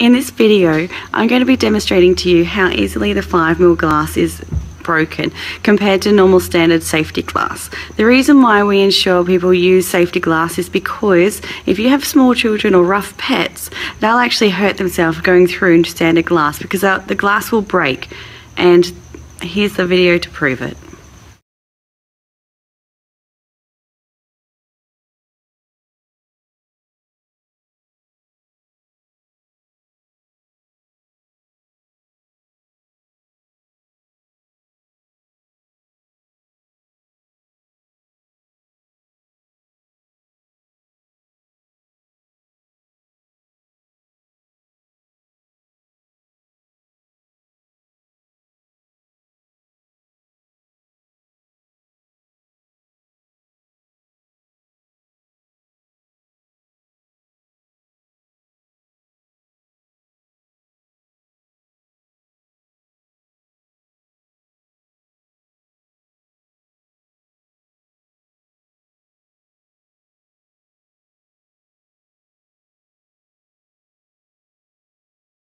In this video, I'm going to be demonstrating to you how easily the 5mm glass is broken compared to normal standard safety glass. The reason why we ensure people use safety glass is because if you have small children or rough pets, they'll actually hurt themselves going through into standard glass because uh, the glass will break and here's the video to prove it.